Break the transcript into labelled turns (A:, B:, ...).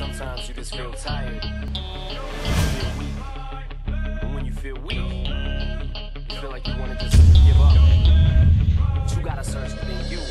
A: Sometimes you just feel tired. You feel weak. And when you feel weak, you feel like you wanna just give up. But you gotta search within you.